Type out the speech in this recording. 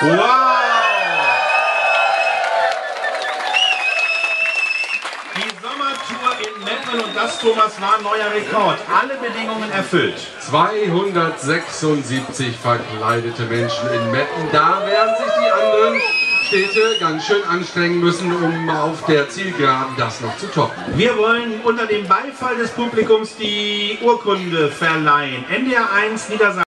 Wow! Die Sommertour in Meppen und das, Thomas, war ein neuer Rekord. Alle Bedingungen erfüllt. 276 verkleidete Menschen in Metten. Da werden sich die anderen Städte ganz schön anstrengen müssen, um auf der Zielgeraden das noch zu toppen. Wir wollen unter dem Beifall des Publikums die Urkunde verleihen. NDR 1 Niedersachsen.